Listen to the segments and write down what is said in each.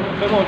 别别碰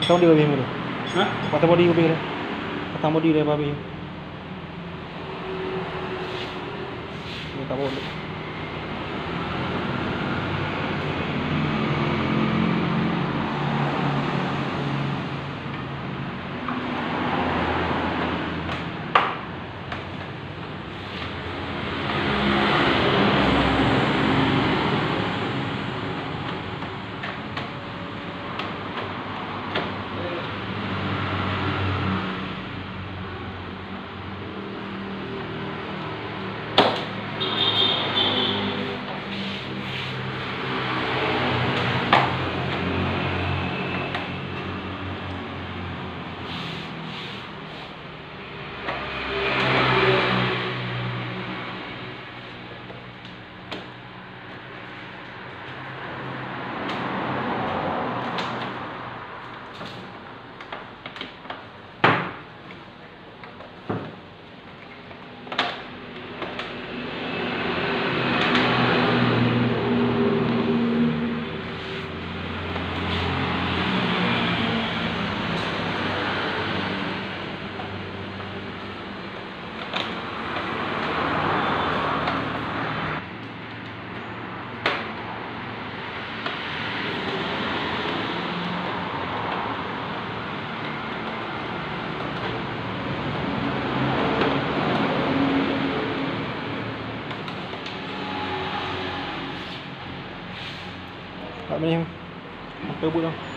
Kata body babi mana? Ha? Kata body babi mana? Kata bodi dia babi. Kata body. vai mesmo? Não pegou não.